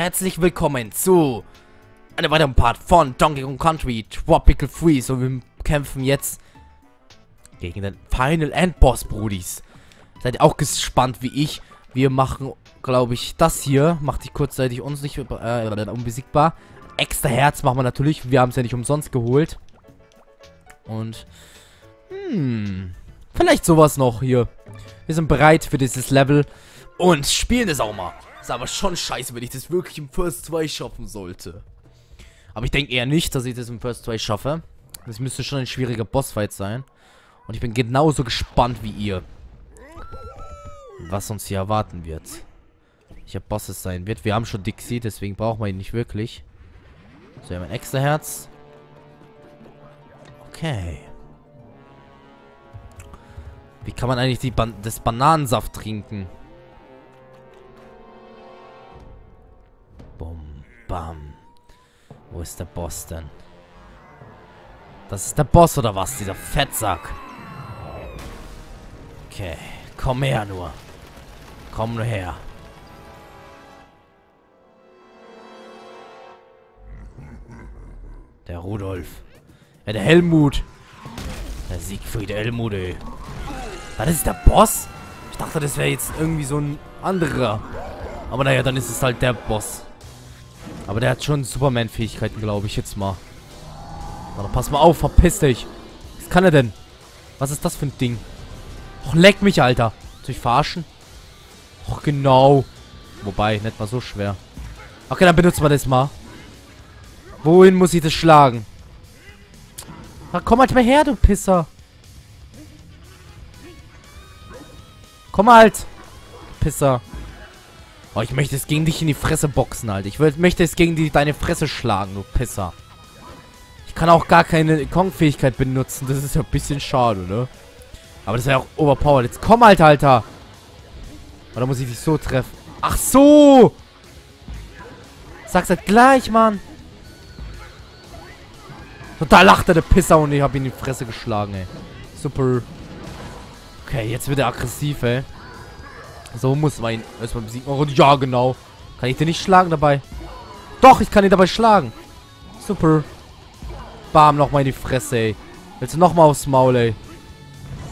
Herzlich willkommen zu einem weiteren Part von Donkey Kong Country Tropical Freeze und wir kämpfen jetzt gegen den Final Endboss, Brudis. Seid ihr auch gespannt wie ich? Wir machen, glaube ich, das hier. Macht sich kurzzeitig uns nicht äh, unbesiegbar. Extra Herz machen wir natürlich. Wir haben es ja nicht umsonst geholt. Und, hm, vielleicht sowas noch hier. Wir sind bereit für dieses Level und spielen es auch mal. Ist aber schon scheiße, wenn ich das wirklich im First 2 schaffen sollte. Aber ich denke eher nicht, dass ich das im First 2 schaffe. Das müsste schon ein schwieriger Bossfight sein. Und ich bin genauso gespannt wie ihr. Was uns hier erwarten wird. Welcher Boss es sein wird. Wir haben schon Dixie, deswegen brauchen wir ihn nicht wirklich. So, wir haben ein extra Herz. Okay. Wie kann man eigentlich Ban das Bananensaft trinken? Ist der Boss denn? Das ist der Boss oder was? Dieser Fettsack. Okay. Komm her nur. Komm nur her. Der Rudolf. Ja, der Helmut. Der Siegfried Helmut, ey. Das ist der Boss? Ich dachte, das wäre jetzt irgendwie so ein anderer. Aber naja, dann ist es halt der Boss. Aber der hat schon Superman-Fähigkeiten, glaube ich, jetzt mal. Aber pass mal auf, verpiss dich. Was kann er denn? Was ist das für ein Ding? Och, leck mich, Alter. Soll ich verarschen? Och, genau. Wobei, nicht mal so schwer. Okay, dann benutzen wir das mal. Wohin muss ich das schlagen? Ach, komm halt mal her, du Pisser. Komm halt. Pisser. Oh, ich möchte es gegen dich in die Fresse boxen, halt. Ich möchte es gegen die, deine Fresse schlagen, du Pisser. Ich kann auch gar keine Kong-Fähigkeit benutzen. Das ist ja ein bisschen schade, ne? Aber das ist ja auch overpowered. Jetzt komm halt, Alter. Oder muss ich dich so treffen? Ach so! Sag's halt gleich, Mann. Und da lacht er, der Pisser, und ich hab ihn in die Fresse geschlagen, ey. Super. Okay, jetzt wird er aggressiv, ey. So muss man ihn erstmal besiegen. Oh, ja, genau. Kann ich den nicht schlagen dabei? Doch, ich kann ihn dabei schlagen. Super. Bam, nochmal in die Fresse, ey. Jetzt nochmal aufs Maul, ey.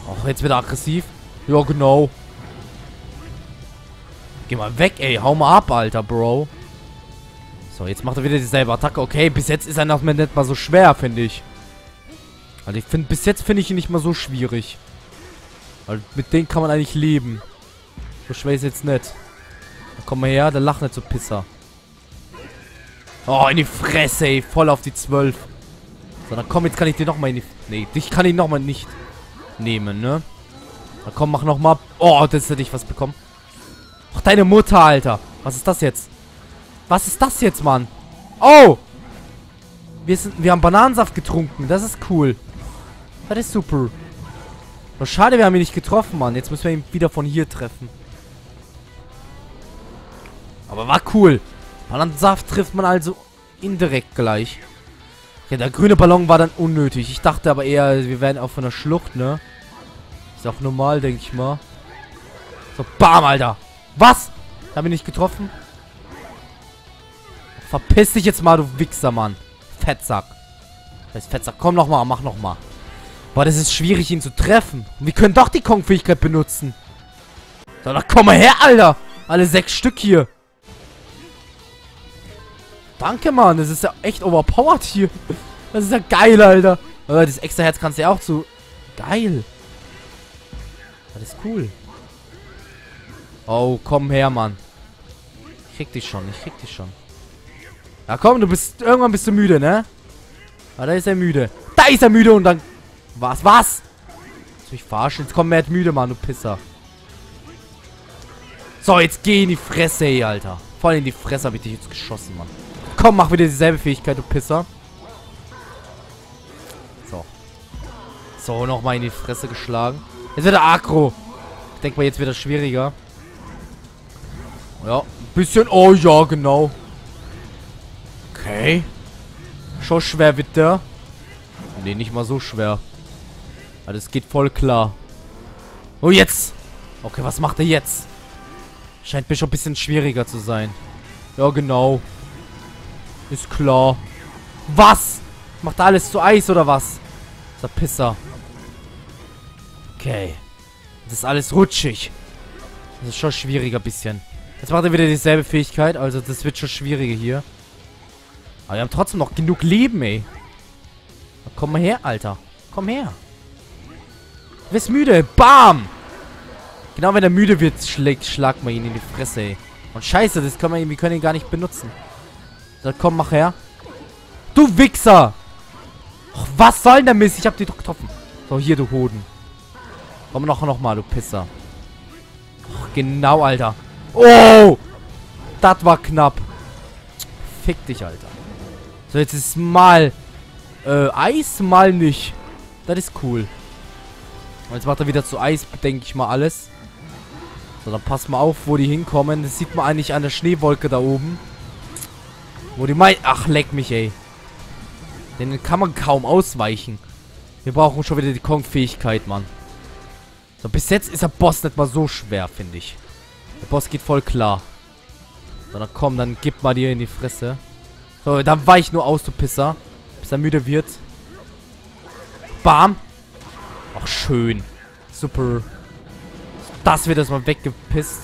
Och, jetzt wird er aggressiv. Ja, genau. Geh mal weg, ey. Hau mal ab, Alter, Bro. So, jetzt macht er wieder dieselbe Attacke. Okay, bis jetzt ist er noch nicht mal so schwer, finde ich. Also ich finde, bis jetzt finde ich ihn nicht mal so schwierig. Weil mit denen kann man eigentlich leben. Schwer ist jetzt nicht. Komm mal her, der lacht nicht so Pisser. Oh, in die Fresse, ey. Voll auf die 12. So, dann komm, jetzt kann ich den nochmal in die... Nee, dich kann ich nochmal nicht nehmen, ne? Na komm, mach nochmal. Oh, das hätte ich was bekommen. Ach, deine Mutter, Alter. Was ist das jetzt? Was ist das jetzt, Mann? Oh! Wir, sind, wir haben Bananensaft getrunken. Das ist cool. Das ist super. Schade, wir haben ihn nicht getroffen, Mann. Jetzt müssen wir ihn wieder von hier treffen. Aber war cool. Bananensaft trifft man also indirekt gleich. Ja, der grüne Ballon war dann unnötig. Ich dachte aber eher, wir wären auf einer Schlucht, ne? Ist auch normal, denke ich mal. So, bam, Alter. Was? Hab ich nicht getroffen? Verpiss dich jetzt mal, du Wichser, Mann. Fettsack. Das ist Fettsack. Komm noch mal, mach noch mal. Boah, das ist schwierig, ihn zu treffen. wir können doch die Kong-Fähigkeit benutzen. So, dann komm mal her, Alter. Alle sechs Stück hier. Danke, Mann. Das ist ja echt overpowered hier. Das ist ja geil, Alter. Aber das extra Herz kannst du ja auch zu... Geil. Das ist cool. Oh, komm her, Mann. Ich krieg dich schon, ich krieg dich schon. Ja, komm, du bist... Irgendwann bist du müde, ne? Ah, da ist er müde. Da ist er müde und dann... Was, was? Soll ich verarschen? Jetzt komm, Matt müde, Mann, du Pisser. So, jetzt geh in die Fresse, ey, Alter. Voll in die Fresse habe ich dich jetzt geschossen, Mann. Komm, mach wieder dieselbe Fähigkeit, du Pisser. So. So, nochmal in die Fresse geschlagen. Jetzt wird er aggro. Ich denke mal, jetzt wird er schwieriger. Ja, ein bisschen. Oh ja, genau. Okay. Schon schwer wird der. Nee, nicht mal so schwer. Aber das geht voll klar. Oh, jetzt. Okay, was macht er jetzt? Scheint mir schon ein bisschen schwieriger zu sein. Ja, genau. Ist klar. Was? Macht alles zu Eis oder was? Dieser Pisser. Okay. Das ist alles rutschig. Das ist schon schwieriger bisschen. Jetzt macht er wieder dieselbe Fähigkeit. Also das wird schon schwieriger hier. Aber wir haben trotzdem noch genug Leben, ey. Komm mal her, Alter. Komm her. Du bist müde. Bam! Genau wenn er müde wird, schlägt, schlagt man ihn in die Fresse, ey. Und scheiße, das können wir, wir können ihn gar nicht benutzen. So, komm, mach her. Du Wichser! Och, was soll denn der Mist? Ich hab dich doch getroffen. So, hier, du Hoden. Komm noch, noch mal, du Pisser. Och, genau, Alter. Oh! Das war knapp. Fick dich, Alter. So, jetzt ist mal äh, Eis, mal nicht. Das ist cool. Jetzt macht er wieder zu Eis, denke ich mal, alles. So, dann passt mal auf, wo die hinkommen. Das sieht man eigentlich an der Schneewolke da oben. Wo die mei... Ach, leck mich, ey. Den kann man kaum ausweichen. Wir brauchen schon wieder die Kong-Fähigkeit, Mann. So, bis jetzt ist der Boss nicht mal so schwer, finde ich. Der Boss geht voll klar. So, dann komm, dann gib mal dir in die Fresse. So, dann weich nur aus, du Pisser. Bis er müde wird. Bam. Ach, schön. Super. Das wird erstmal weggepisst.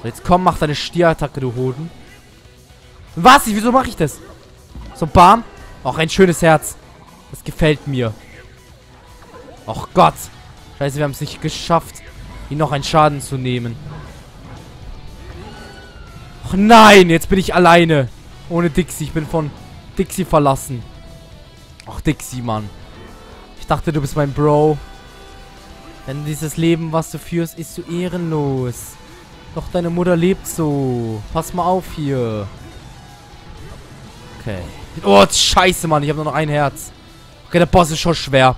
So, jetzt komm, mach deine Stierattacke, du Hoden. Was? Wieso mache ich das? So, bam. Auch ein schönes Herz. Das gefällt mir. Ach Gott. Scheiße, wir haben es nicht geschafft, ihn noch einen Schaden zu nehmen. Ach nein, jetzt bin ich alleine. Ohne Dixie. Ich bin von Dixie verlassen. Ach, Dixie, Mann. Ich dachte, du bist mein Bro. Denn dieses Leben, was du führst, ist so ehrenlos. Doch deine Mutter lebt so. Pass mal auf hier. Okay. Oh, scheiße, Mann. Ich habe nur noch ein Herz. Okay, der Boss ist schon schwer.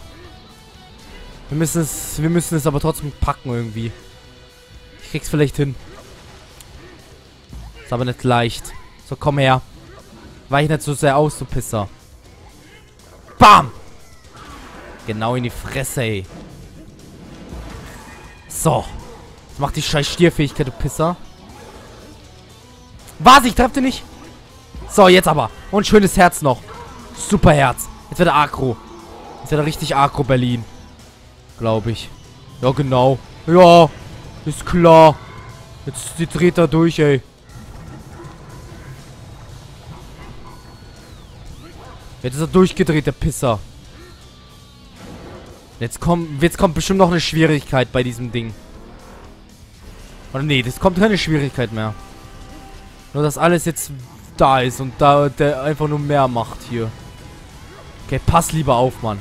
Wir müssen es, wir müssen es aber trotzdem packen irgendwie. Ich krieg's vielleicht hin. Ist aber nicht leicht. So, komm her. Weich nicht so sehr aus, du Pisser. Bam! Genau in die Fresse, ey. So. Jetzt mach die scheiß Stierfähigkeit, du Pisser. Was? Ich treffe nicht? So, jetzt aber. Und schönes Herz noch. Super Herz. Jetzt wird er Agro. Jetzt wird er richtig Agro Berlin. Glaube ich. Ja, genau. Ja, ist klar. Jetzt die dreht er durch, ey. Jetzt ist er durchgedreht, der Pisser. Jetzt kommt, jetzt kommt bestimmt noch eine Schwierigkeit bei diesem Ding. Oder nee, das kommt keine Schwierigkeit mehr. Nur, dass alles jetzt da ist und da der einfach nur mehr macht hier. Okay, pass lieber auf, Mann.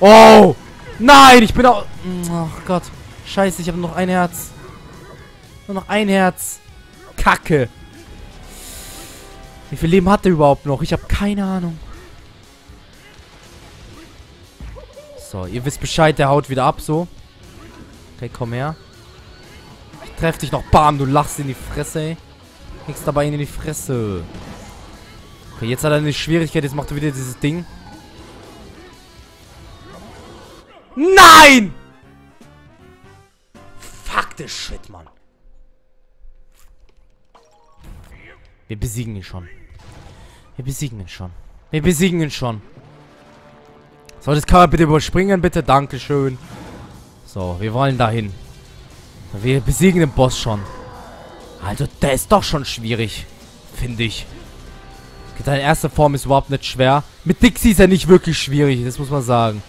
Oh! Nein, ich bin auch... Ach Gott. Scheiße, ich habe noch ein Herz. Nur noch ein Herz. Kacke. Wie viel Leben hat der überhaupt noch? Ich habe keine Ahnung. So, ihr wisst Bescheid, der haut wieder ab, so. Okay, komm her. Ich treffe dich noch. Bam, du lachst in die Fresse, ey. Kriegst dabei in die Fresse. Okay, jetzt hat er eine Schwierigkeit. Jetzt macht er wieder dieses Ding. Nein! Fuck the shit, Mann. Wir besiegen ihn schon. Wir besiegen ihn schon. Wir besiegen ihn schon. So, das kann man bitte überspringen, bitte. Dankeschön. So, wir wollen dahin. Wir besiegen den Boss schon. Also, der ist doch schon schwierig. Finde ich. Deine erste Form ist überhaupt nicht schwer. Mit Dixie ist er nicht wirklich schwierig, das muss man sagen.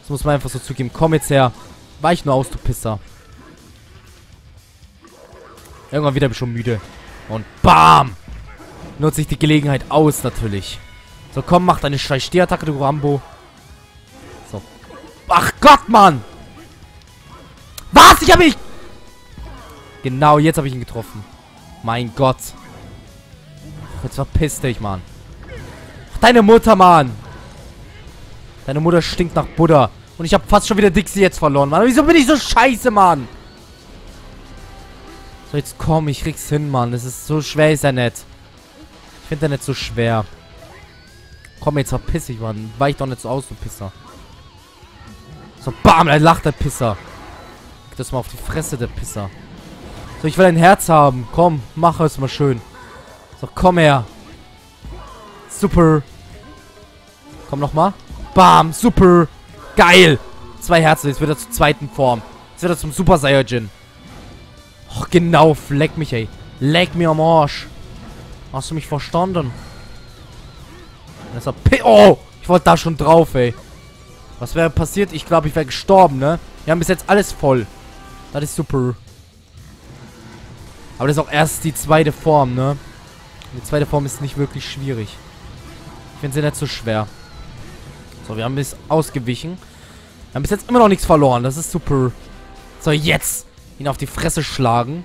Das muss man einfach so zugeben. Komm jetzt her. Weich nur aus, du Pisser. Irgendwann wieder bin ich schon müde. Und BAM! Nutze ich die Gelegenheit aus, natürlich. So, komm, mach deine scheiß Stehattacke, du Rambo. So. Ach Gott, Mann! Was? Ich hab mich... Genau, jetzt habe ich ihn getroffen. Mein Gott. Jetzt verpiss dich, Mann. Ach, deine Mutter, Mann. Deine Mutter stinkt nach Buddha. Und ich habe fast schon wieder Dixie jetzt verloren, Mann. Wieso bin ich so scheiße, Mann? So, jetzt komm, ich krieg's hin, Mann. Das ist so schwer, ist er nicht. Ich finde er nicht so schwer. Komm, jetzt verpiss dich, Mann. Weich doch nicht so aus, du Pisser. So, bam, er lacht, der Pisser. Gib das mal auf die Fresse, der Pisser. So, ich will ein Herz haben. Komm, mach es mal schön. So, komm her. Super. Komm nochmal. Bam, super. Geil. Zwei Herzen, jetzt wird er zur zweiten Form. Jetzt wird er zum Super Saiyajin. Och, genau, leck mich, ey. Leck mir am Arsch. Hast du mich verstanden? Das oh, ich wollte da schon drauf, ey. Was wäre passiert? Ich glaube, ich wäre gestorben, ne? Wir haben bis jetzt alles voll. Das ist super. Aber das ist auch erst die zweite Form, ne? Die zweite Form ist nicht wirklich schwierig. Ich finde sie nicht so schwer. So, wir haben bis ausgewichen. Wir haben bis jetzt immer noch nichts verloren. Das ist super. So, jetzt ihn auf die Fresse schlagen.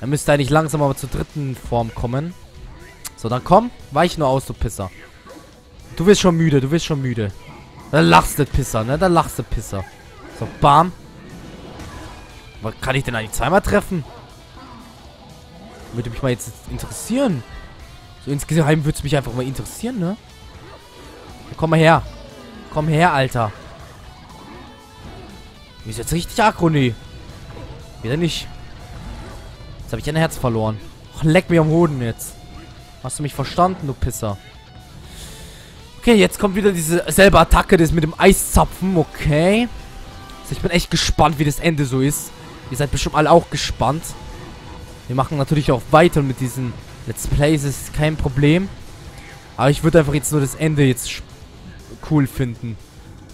Er müsste eigentlich langsam aber zur dritten Form kommen. So, dann komm. Weich nur aus, du Pisser. Du wirst schon müde, du wirst schon müde. Da lachst du, Pisser, ne? Da lachst du, Pisser. So, bam. Was kann ich denn eigentlich zweimal treffen? Würde mich mal jetzt interessieren. So insgeheim würde es mich einfach mal interessieren, ne? Komm mal her. Komm her, Alter. Wie ist jetzt richtig aggro. Wieder nicht. Jetzt habe ich ein Herz verloren. Och, leck mir am Hoden jetzt. Hast du mich verstanden, du Pisser? Okay, jetzt kommt wieder diese selbe Attacke, das mit dem Eiszapfen. Okay. Also ich bin echt gespannt, wie das Ende so ist. Ihr seid bestimmt alle auch gespannt. Wir machen natürlich auch weiter mit diesen Let's Plays. Ist kein Problem. Aber ich würde einfach jetzt nur das Ende jetzt cool finden.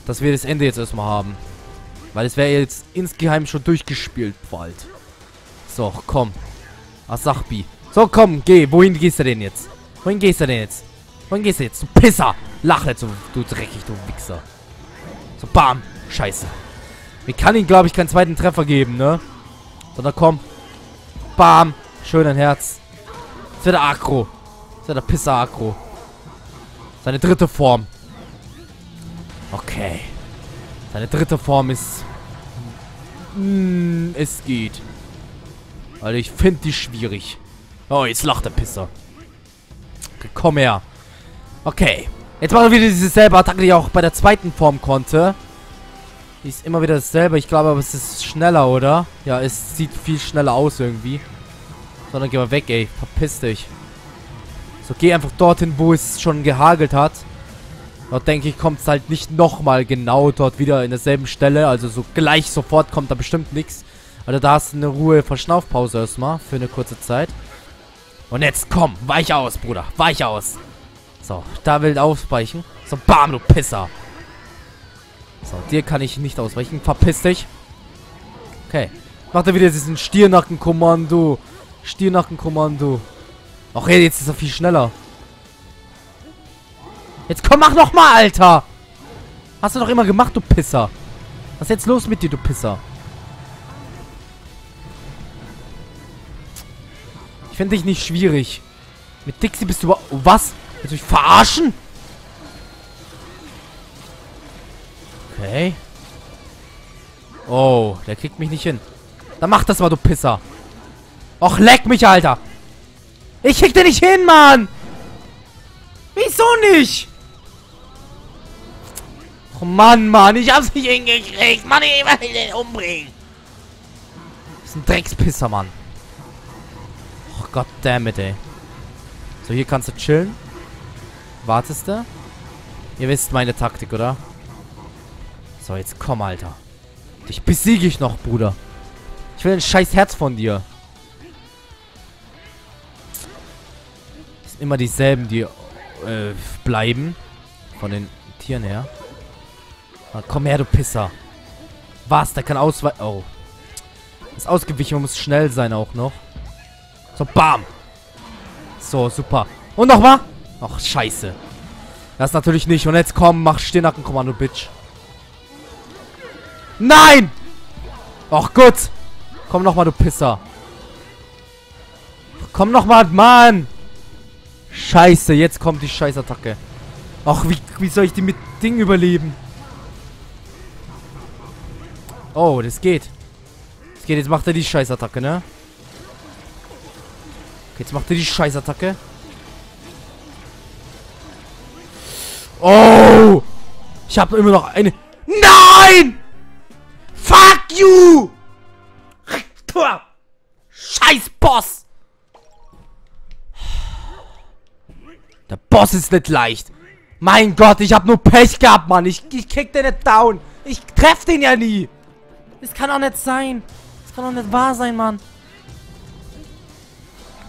Dass wir das Ende jetzt erstmal haben. Weil es wäre jetzt insgeheim schon durchgespielt bald. So, komm. Asachbi. So, komm, geh. Wohin gehst du denn jetzt? Wohin gehst du denn jetzt? Wohin gehst du jetzt? Du Pisser. Lach nicht so, du dreckig, du Wichser. So, bam. Scheiße. Mir kann ihn, glaube ich, keinen zweiten Treffer geben, ne? Sondern komm. Bam. Schön ein Herz. Das wird der Agro. Das wird der Pisser Agro. Seine dritte Form. Okay. Seine dritte Form ist... Mm, es geht. Weil ich finde die schwierig. Oh, jetzt lacht der Pisser. Okay, komm her. Okay. Jetzt machen wir wieder diese selbe Attacke, die ich auch bei der zweiten Form konnte. Die ist immer wieder dasselbe. Ich glaube aber, es ist schneller, oder? Ja, es sieht viel schneller aus irgendwie. Sondern geh mal weg, ey. Verpiss dich. So, geh einfach dorthin, wo es schon gehagelt hat. Dort denke ich, kommt es halt nicht nochmal genau dort wieder in derselben Stelle. Also so gleich sofort kommt da bestimmt nichts. Also da hast du eine Ruhe Verschnaufpause erstmal für eine kurze Zeit. Und jetzt komm, weich aus, Bruder. Weich aus. So, da will ausweichen. So, bam, du Pisser. So, dir kann ich nicht ausweichen. Verpiss dich. Okay. Macht er wieder diesen Stiernackenkommando. Stiernackenkommando. Ach, hey, jetzt ist er viel schneller. Jetzt komm, mach noch mal, Alter. Hast du doch immer gemacht, du Pisser. Was ist jetzt los mit dir, du Pisser? Ich finde dich nicht schwierig. Mit Dixie bist du... Was? Willst du mich verarschen? Okay. Oh, der kriegt mich nicht hin. Dann mach das mal, du Pisser. Och, leck mich, Alter. Ich krieg den nicht hin, Mann. Wieso nicht? Oh Mann, Mann, ich hab's nicht hingekriegt. Mann, ich will den umbringen. Das ist ein Dreckspisser, Mann. Oh Gott damit, ey. So, hier kannst du chillen. Wartest du? Ihr wisst meine Taktik, oder? So, jetzt komm, Alter. Dich besiege ich noch, Bruder. Ich will ein scheiß Herz von dir. Das sind immer dieselben, die äh, bleiben. Von den Tieren her. Ah, komm her, du Pisser. Was? Der kann ausweichen. Oh. Ist ausgewichen. Man muss schnell sein auch noch. So, bam. So, super. Und nochmal. Ach, scheiße. Das natürlich nicht. Und jetzt komm, mach Stirnackenkommando, Bitch. Nein! Ach, gut. Komm nochmal, du Pisser. Komm nochmal, Mann. Scheiße, jetzt kommt die Scheißattacke. Ach, wie, wie soll ich die mit Ding überleben? Oh, das geht. Das geht, jetzt macht er die Scheißattacke, ne? Okay, jetzt macht er die Scheißattacke. Oh! Ich habe immer noch eine... Nein! Fuck you! Scheiß Boss! Der Boss ist nicht leicht. Mein Gott, ich habe nur Pech gehabt, Mann. Ich, ich kick den nicht down. Ich treff den ja nie. Das kann doch nicht sein. Das kann doch nicht wahr sein, Mann.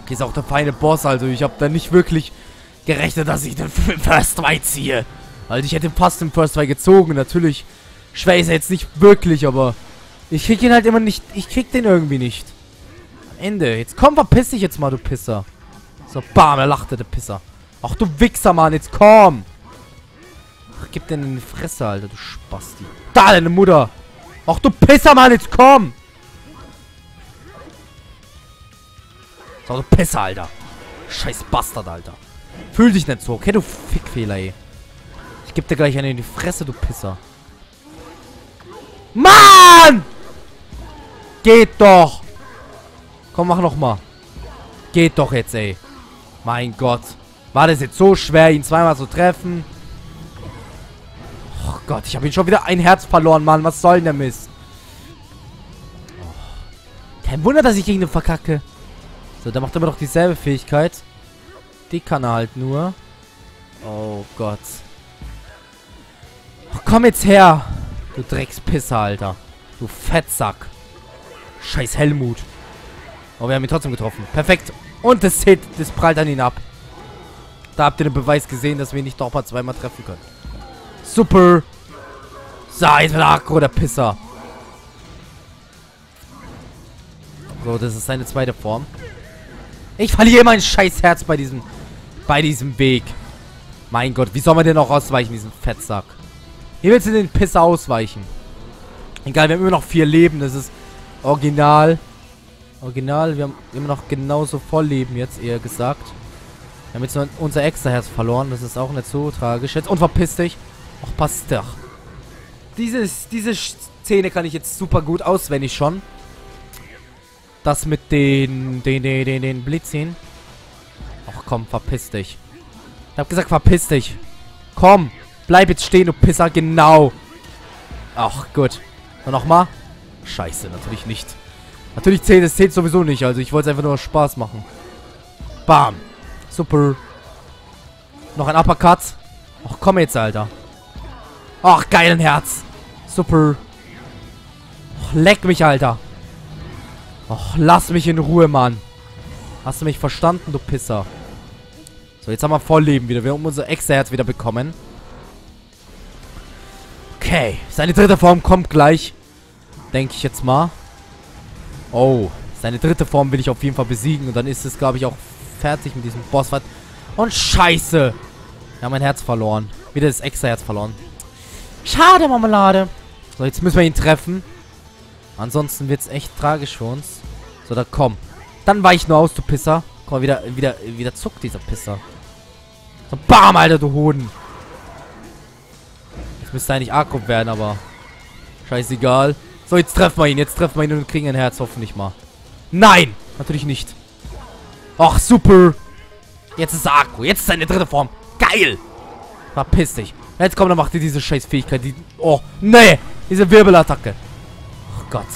Okay, ist auch der feine Boss, also ich habe da nicht wirklich gerechnet, dass ich den First Try ziehe. Also ich hätte fast den First Try gezogen. Natürlich ist er jetzt nicht wirklich, aber ich krieg ihn halt immer nicht. Ich krieg den irgendwie nicht. Am Ende. Jetzt komm, verpiss dich jetzt mal, du Pisser. So, bam, er lachte, der Pisser. Ach, du Wichser, Mann, jetzt komm. Ach, gib den in die Fresse, Alter, du Spasti. Da, deine Mutter. Ach, du Pisser, Mann, jetzt komm. So, du Pisser, Alter. Scheiß Bastard, Alter. Fühl dich nicht so, okay, du Fickfehler, ey. Ich geb dir gleich eine in die Fresse, du Pisser. Mann! Geht doch! Komm, mach noch mal. Geht doch jetzt, ey. Mein Gott. War das jetzt so schwer, ihn zweimal zu treffen? Oh Gott, ich habe ihn schon wieder ein Herz verloren, Mann. Was soll denn der Mist? Oh. Kein Wunder, dass ich gegen den verkacke. So, der macht immer noch dieselbe Fähigkeit. Die kann er halt nur. Oh Gott. Oh, komm jetzt her. Du Dreckspisser, Alter. Du Fettsack. Scheiß Helmut. Oh, wir haben ihn trotzdem getroffen. Perfekt. Und das Hit, das prallt an ihn ab. Da habt ihr den Beweis gesehen, dass wir ihn nicht doppelt zweimal treffen können. Super. So, jetzt wird Akro, der Pisser. So, das ist seine zweite Form. Ich verliere mein scheiß Herz bei diesem, bei diesem Weg. Mein Gott, wie soll man denn noch ausweichen, diesen Fettsack? Wie willst du den Pisser ausweichen? Egal, wir haben immer noch vier Leben, das ist original. Original, wir haben immer noch genauso voll Leben jetzt, eher gesagt. Wir haben jetzt unser extra Herz verloren, das ist auch nicht so tragisch. Jetzt, und verpiss dich. Ach, passt doch. Dieses, diese Szene kann ich jetzt super gut auswendig schon. Das mit den, den, den, den, den Blitzen. Ach komm, verpiss dich. Ich hab gesagt, verpiss dich. Komm, bleib jetzt stehen, du Pisser. Genau. Ach, gut. Und nochmal. Scheiße, natürlich nicht. Natürlich zählt es zählt sowieso nicht. Also ich wollte es einfach nur Spaß machen. Bam. Super. Noch ein Uppercut. Ach, komm jetzt, Alter. Ach, geilen Herz. Super. Ach, leck mich, Alter. Och, lass mich in Ruhe, Mann. Hast du mich verstanden, du Pisser? So, jetzt haben wir Vollleben wieder. Wir haben unser Extra-Herz wieder bekommen. Okay. Seine dritte Form kommt gleich. Denke ich jetzt mal. Oh. Seine dritte Form will ich auf jeden Fall besiegen. Und dann ist es, glaube ich, auch fertig mit diesem Bossfight. Und scheiße. Wir haben mein Herz verloren. Wieder das Extra-Herz verloren. Schade, Marmelade. So, jetzt müssen wir ihn treffen. Ansonsten wird es echt tragisch für uns. So, da komm. Dann weich nur aus, du Pisser. Mal, wieder, wieder, wieder zuckt dieser Pisser. So, bam, Alter, du Hoden. Müsste eigentlich Akkup werden, aber scheißegal. So, jetzt treffen wir ihn. Jetzt treffen wir ihn und kriegen ein Herz, hoffentlich mal. Nein! Natürlich nicht. Ach, super. Jetzt ist Akku. Jetzt ist seine dritte Form. Geil! Verpiss dich. Jetzt komm, dann macht ihr diese scheiß Fähigkeit. Die, oh, nee! Diese Wirbelattacke. Gott.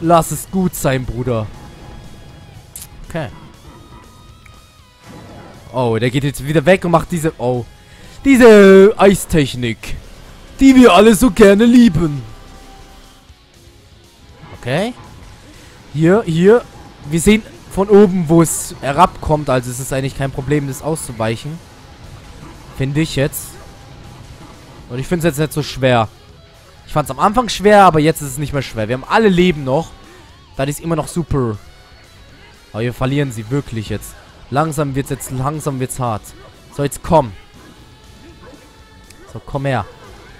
Lass es gut sein, Bruder. Okay. Oh, der geht jetzt wieder weg und macht diese... Oh. Diese Eistechnik. Die wir alle so gerne lieben. Okay. Hier, hier. Wir sehen von oben, wo es herabkommt. Also es ist eigentlich kein Problem, das auszuweichen. Finde ich jetzt. Und ich finde es jetzt nicht so schwer. Ich fand es am Anfang schwer, aber jetzt ist es nicht mehr schwer. Wir haben alle Leben noch. Das ist immer noch super. Aber wir verlieren sie wirklich jetzt. Langsam wird's jetzt, langsam wird's hart. So, jetzt komm. So, komm her.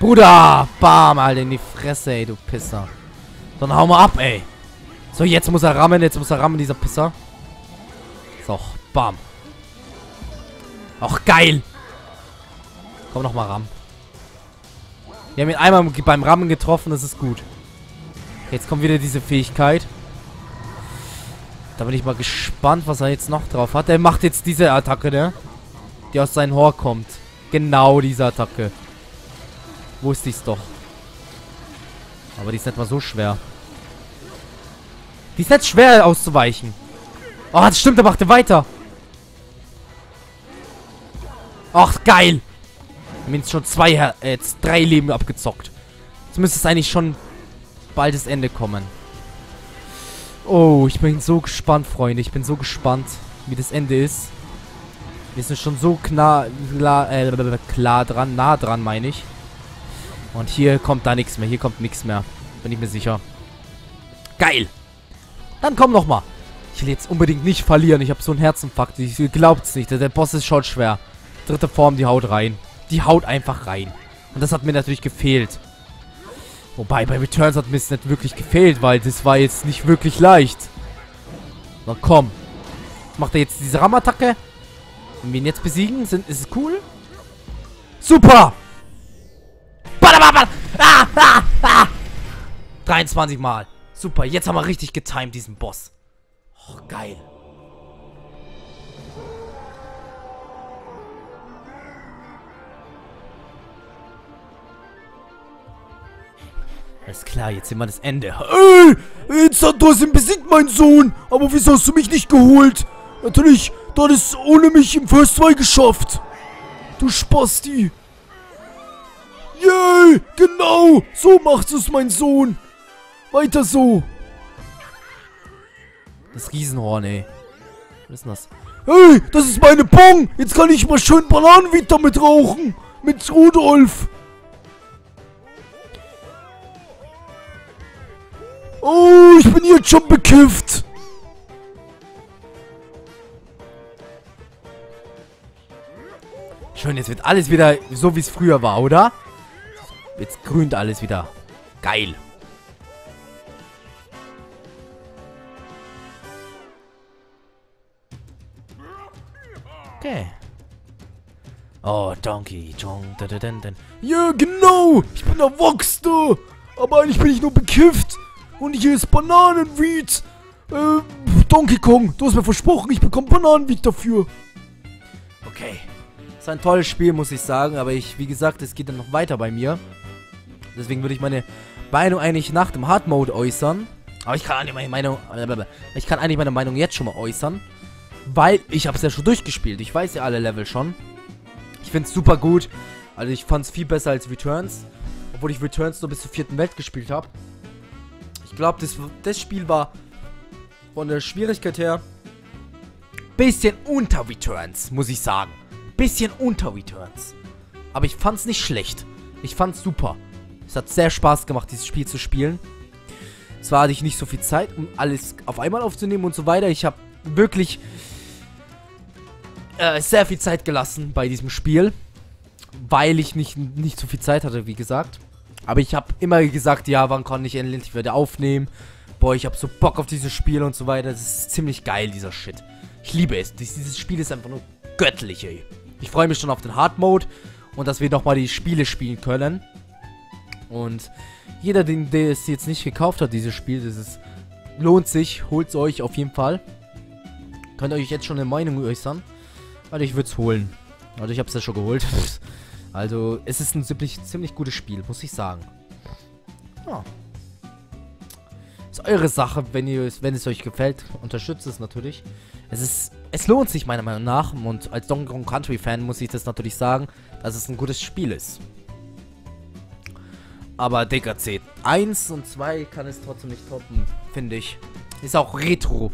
Bruder! Bam, Alter, in die Fresse, ey, du Pisser. Dann hau mal ab, ey. So, jetzt muss er rammen, jetzt muss er rammen, dieser Pisser. So, bam. Ach, geil. Komm noch mal ram. Wir haben ihn einmal beim Rammen getroffen, das ist gut. Jetzt kommt wieder diese Fähigkeit. Da bin ich mal gespannt, was er jetzt noch drauf hat. Er macht jetzt diese Attacke, ne? Die aus seinem Hor kommt. Genau diese Attacke. Wusste ich's doch. Aber die ist nicht mal so schwer. Die ist nicht schwer auszuweichen. Oh, das stimmt, er macht weiter. Ach, geil. Jetzt schon zwei, äh, drei Leben abgezockt. Jetzt müsste es eigentlich schon bald das Ende kommen. Oh, ich bin so gespannt, Freunde. Ich bin so gespannt, wie das Ende ist. Wir sind schon so klar, äh, klar dran, nah dran, meine ich. Und hier kommt da nichts mehr. Hier kommt nichts mehr. Bin ich mir sicher. Geil. Dann komm noch mal. Ich will jetzt unbedingt nicht verlieren. Ich habe so einen Herzinfarkt. Ich glaubt's nicht. Der, Boss ist schon schwer. Dritte Form, die haut rein. Die haut einfach rein. Und das hat mir natürlich gefehlt. Wobei, bei Returns hat mir es nicht wirklich gefehlt, weil das war jetzt nicht wirklich leicht. Na komm. Macht er jetzt diese Ram-Attacke? Wenn wir ihn jetzt besiegen, sind, ist es cool? Super! Ah, ah, ah. 23 Mal. Super, jetzt haben wir richtig getimed, diesen Boss. Oh, geil. Alles klar, jetzt sehen wir das Ende. Ey, Instantor sind besiegt, mein Sohn. Aber wieso hast du mich nicht geholt? Natürlich, du hattest ohne mich im First 2 geschafft. Du Spasti. Genau. So macht es, mein Sohn. Weiter so. Das Riesenhorn, ey. Was ist denn das? Hey, das ist meine Bong. Jetzt kann ich mal schön Bananenweed damit rauchen. Mit Rudolf. Oh, ich bin jetzt schon bekifft. Schön, jetzt wird alles wieder so, wie es früher war, oder? Jetzt grünt alles wieder. Geil. Okay. Oh, Donkey Kong. Ja, genau. Ich bin Erwachsener. Aber eigentlich bin ich nur bekifft. Und hier ist Bananenweed. Äh, Donkey Kong, du hast mir versprochen, ich bekomme Bananenweed dafür. Okay. Ist ein tolles Spiel, muss ich sagen. Aber ich, wie gesagt, es geht dann noch weiter bei mir. Deswegen würde ich meine Meinung eigentlich nach dem Hard Mode äußern. Aber ich kann eigentlich meine Meinung, ich kann eigentlich meine Meinung jetzt schon mal äußern. Weil ich habe es ja schon durchgespielt. Ich weiß ja alle Level schon. Ich finde es super gut. Also ich fand es viel besser als Returns. Obwohl ich Returns nur bis zur vierten Welt gespielt habe. Ich glaube, das, das Spiel war von der Schwierigkeit her bisschen unter Returns, muss ich sagen. Bisschen unter Returns. Aber ich fand es nicht schlecht. Ich fand es super. Es hat sehr Spaß gemacht, dieses Spiel zu spielen. Zwar hatte ich nicht so viel Zeit, um alles auf einmal aufzunehmen und so weiter. Ich habe wirklich äh, sehr viel Zeit gelassen bei diesem Spiel. Weil ich nicht, nicht so viel Zeit hatte, wie gesagt. Aber ich habe immer gesagt, ja, wann kann ich endlich wieder aufnehmen? Boah, ich habe so Bock auf dieses Spiel und so weiter. Das ist ziemlich geil, dieser Shit. Ich liebe es. Dieses Spiel ist einfach nur göttlich, ey. Ich freue mich schon auf den Hard Mode und dass wir nochmal die Spiele spielen können. Und jeder, den, der es jetzt nicht gekauft hat, dieses Spiel, das ist, lohnt sich. Holt es euch auf jeden Fall. Könnt ihr euch jetzt schon eine Meinung äußern. Also ich würde es holen. Also ich habe es ja schon geholt. also es ist ein ziemlich, ziemlich gutes Spiel, muss ich sagen. Ja. Ist eure Sache, wenn, ihr, wenn es euch gefällt. Unterstützt es natürlich. Es ist, es lohnt sich meiner Meinung nach. Und als Donkey Kong Country Fan muss ich das natürlich sagen, dass es ein gutes Spiel ist. Aber DKC 1 und 2 kann es trotzdem nicht toppen, finde ich. Ist auch Retro.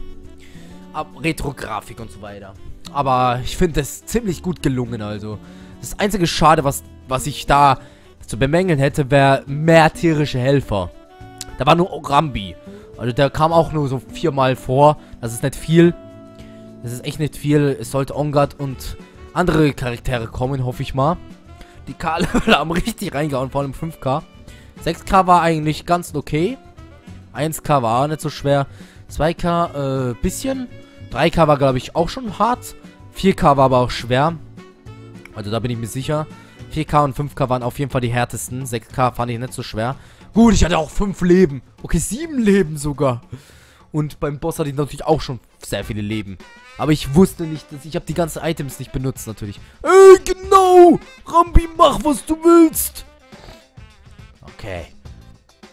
Retro-Grafik und so weiter. Aber ich finde es ziemlich gut gelungen, also. Das einzige Schade, was, was ich da zu bemängeln hätte, wäre mehr tierische Helfer. Da war nur Rambi. Also der kam auch nur so viermal vor. Das ist nicht viel. Das ist echt nicht viel. Es sollte Ongard und andere Charaktere kommen, hoffe ich mal. Die K-Level haben richtig reingehauen, vor allem 5K. 6K war eigentlich ganz okay. 1K war auch nicht so schwer. 2K, äh, bisschen. 3K war, glaube ich, auch schon hart. 4K war aber auch schwer. Also da bin ich mir sicher. 4K und 5K waren auf jeden Fall die härtesten. 6K fand ich nicht so schwer. Gut, ich hatte auch 5 Leben. Okay, 7 Leben sogar. Und beim Boss hatte ich natürlich auch schon sehr viele Leben. Aber ich wusste nicht, dass ich habe die ganzen Items nicht benutzt natürlich. Ey, genau! Rambi, mach, was du willst! Okay.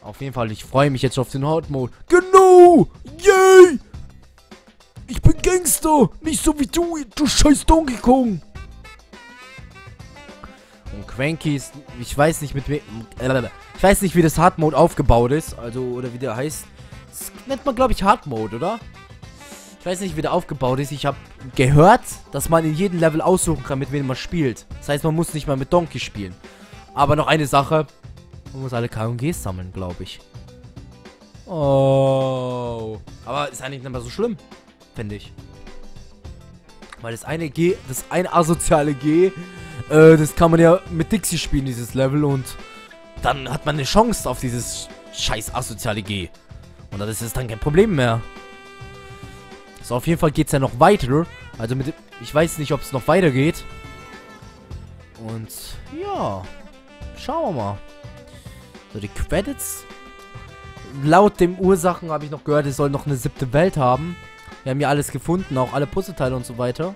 Auf jeden Fall, ich freue mich jetzt auf den Hard Mode. Genau! Yay! Ich bin Gangster, nicht so wie du, du scheiß Donkey Kong. Cranky ist, ich weiß nicht mit wem, ich weiß nicht, wie das Hard Mode aufgebaut ist, also, oder wie der heißt. Das nennt man, glaube ich, Hard Mode, oder? Ich weiß nicht, wie der aufgebaut ist. Ich habe gehört, dass man in jedem Level aussuchen kann, mit wem man spielt. Das heißt, man muss nicht mal mit Donkey spielen. Aber noch eine Sache. Man muss alle KGs sammeln, glaube ich. Oh. Aber ist eigentlich nicht mehr so schlimm, finde ich. Weil das eine G, das eine asoziale G, äh, das kann man ja mit Dixie spielen, dieses Level. Und dann hat man eine Chance auf dieses scheiß asoziale G. Und dann ist es dann kein Problem mehr. So, auf jeden Fall geht es ja noch weiter. Also mit... Ich weiß nicht, ob es noch weitergeht. Und ja. Schauen wir mal. So, die Credits. Laut den Ursachen habe ich noch gehört, es soll noch eine siebte Welt haben. Wir haben ja alles gefunden, auch alle Puzzleteile und so weiter.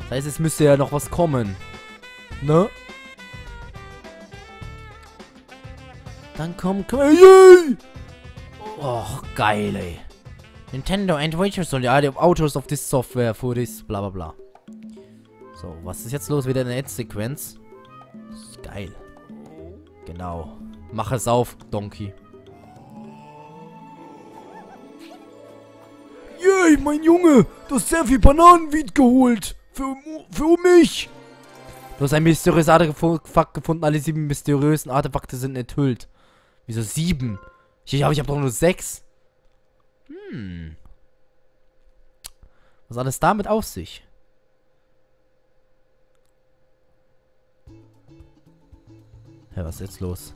Das heißt, es müsste ja noch was kommen. Ne? Dann komm, komm. Yay! Och, geil, ey. Nintendo and Witcher soll ja the Autos of this software for this, bla bla bla. So, was ist jetzt los? Wieder eine Endsequenz. Geil. Genau. Mach es auf, Donkey. Yay, mein Junge, du hast sehr viel Bananenweed geholt. Für, für mich. Du hast ein mysteriöses Artefakt gefunden. Alle sieben mysteriösen Artefakte sind enthüllt. Wieso sieben? Ich habe ich hab doch nur sechs. Hm. Was hat es damit auf sich? Ja, was ist jetzt los?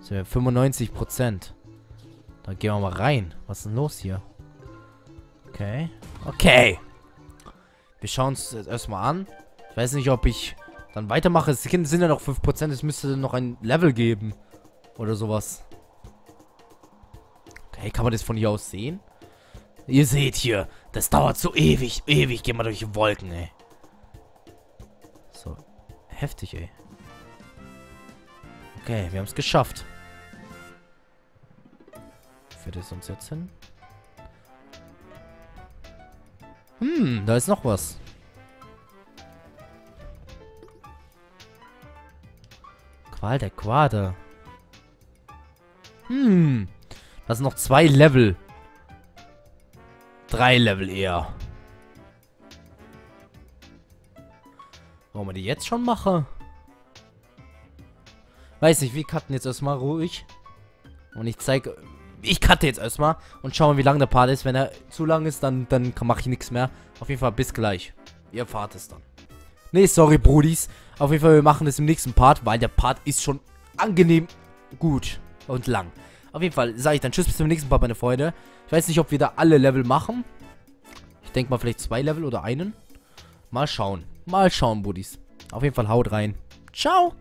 Sind wir 95 Prozent. Dann gehen wir mal rein. Was ist denn los hier? Okay. Okay. Wir schauen uns das erstmal an. Ich weiß nicht, ob ich dann weitermache. Es sind ja noch 5%. Es müsste noch ein Level geben. Oder sowas. Okay, kann man das von hier aus sehen? Ihr seht hier, das dauert so ewig, ewig gehen wir durch die Wolken, ey. So, heftig, ey. Okay, wir haben es geschafft. Führt es uns jetzt hin? Hm, da ist noch was. Qual der Quade. Hm. Das sind noch zwei Level. Drei Level eher. Warum wir die jetzt schon mache? Weiß nicht, wir cutten jetzt erstmal ruhig. Und ich zeige... Ich cutte jetzt erstmal und schauen, wie lang der Part ist. Wenn er zu lang ist, dann, dann mache ich nichts mehr. Auf jeden Fall bis gleich. Ihr erfahrt es dann. Nee, sorry, Brudis. Auf jeden Fall, wir machen das im nächsten Part, weil der Part ist schon angenehm gut und lang. Auf jeden Fall sage ich dann Tschüss bis zum nächsten Part, meine Freunde. Ich weiß nicht, ob wir da alle Level machen. Ich denke mal vielleicht zwei Level oder einen. Mal schauen. Mal schauen, Buddies. Auf jeden Fall haut rein. Ciao.